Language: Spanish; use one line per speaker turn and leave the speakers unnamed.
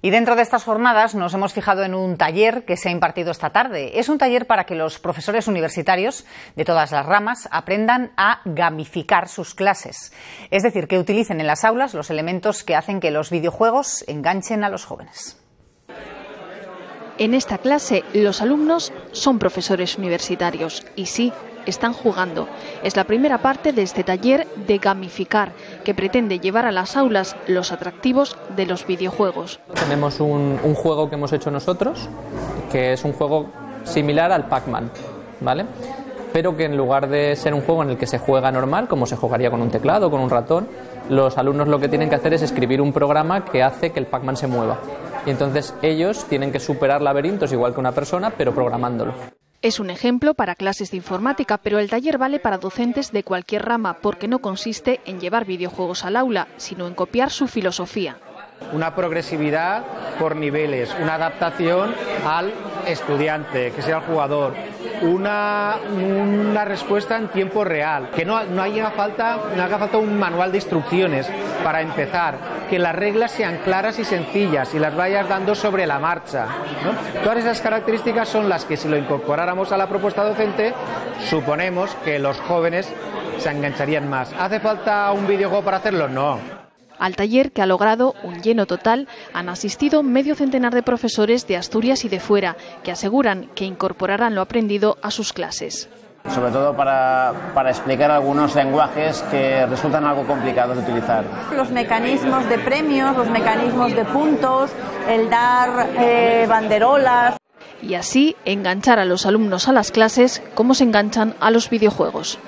Y dentro de estas jornadas nos hemos fijado en un taller que se ha impartido esta tarde. Es un taller para que los profesores universitarios de todas las ramas aprendan a gamificar sus clases. Es decir, que utilicen en las aulas los elementos que hacen que los videojuegos enganchen a los jóvenes.
En esta clase los alumnos son profesores universitarios y sí, están jugando. Es la primera parte de este taller de gamificar que pretende llevar a las aulas los atractivos de los videojuegos.
Tenemos un, un juego que hemos hecho nosotros, que es un juego similar al Pac-Man, ¿vale? Pero que en lugar de ser un juego en el que se juega normal, como se jugaría con un teclado, con un ratón, los alumnos lo que tienen que hacer es escribir un programa que hace que el Pac-Man se mueva. Y entonces ellos tienen que superar laberintos igual que una persona, pero programándolo.
Es un ejemplo para clases de informática, pero el taller vale para docentes de cualquier rama porque no consiste en llevar videojuegos al aula, sino en copiar su filosofía.
Una progresividad por niveles, una adaptación al estudiante, que sea el jugador, una, una respuesta en tiempo real, que no, no, haga falta, no haga falta un manual de instrucciones para empezar, que las reglas sean claras y sencillas y las vayas dando sobre la marcha. Todas esas características son las que si lo incorporáramos a la propuesta docente, suponemos que los jóvenes se engancharían más. ¿Hace falta un videojuego para hacerlo? No.
Al taller, que ha logrado un lleno total, han asistido medio centenar de profesores de Asturias y de fuera, que aseguran que incorporarán lo aprendido a sus clases.
Sobre todo para, para explicar algunos lenguajes que resultan algo complicados de utilizar.
Los mecanismos de premios, los mecanismos de puntos, el dar eh, banderolas.
Y así enganchar a los alumnos a las clases como se enganchan a los videojuegos.